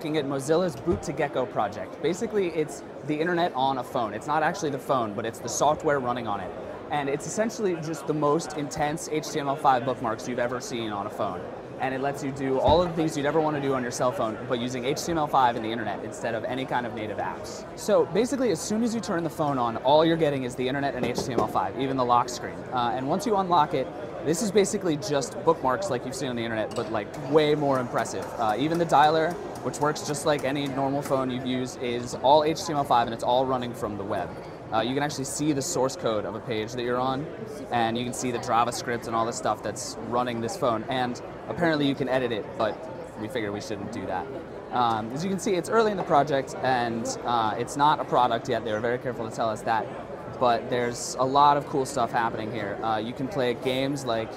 looking at Mozilla's Boot to Gecko project. Basically, it's the internet on a phone. It's not actually the phone, but it's the software running on it. And it's essentially just the most intense HTML5 bookmarks you've ever seen on a phone. And it lets you do all of the things you'd ever want to do on your cell phone, but using HTML5 and the internet instead of any kind of native apps. So basically, as soon as you turn the phone on, all you're getting is the internet and HTML5, even the lock screen. Uh, and once you unlock it, this is basically just bookmarks like you've seen on the internet, but like way more impressive. Uh, even the dialer, which works just like any normal phone you've used, is all HTML5 and it's all running from the web. Uh, you can actually see the source code of a page that you're on, and you can see the JavaScript and all the stuff that's running this phone. And apparently you can edit it, but we figured we shouldn't do that. Um, as you can see, it's early in the project, and uh, it's not a product yet. They were very careful to tell us that. But there's a lot of cool stuff happening here. Uh, you can play games like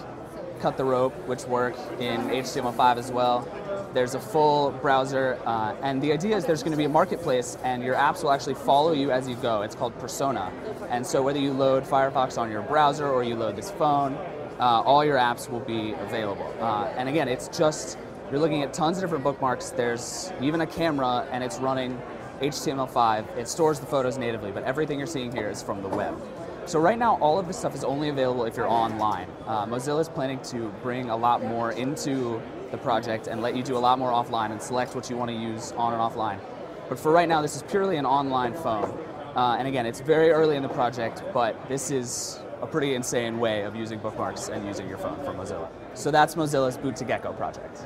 Cut the Rope, which work in HTML5 as well. There's a full browser, uh, and the idea is there's going to be a marketplace, and your apps will actually follow you as you go. It's called Persona. And so whether you load Firefox on your browser or you load this phone, uh, all your apps will be available. Uh, and again, it's just, you're looking at tons of different bookmarks. There's even a camera, and it's running HTML5. It stores the photos natively, but everything you're seeing here is from the web. So right now, all of this stuff is only available if you're online. Uh, Mozilla is planning to bring a lot more into the project and let you do a lot more offline and select what you want to use on and offline. But for right now, this is purely an online phone. Uh, and again, it's very early in the project, but this is a pretty insane way of using bookmarks and using your phone from Mozilla. So that's Mozilla's Boot to Gecko project.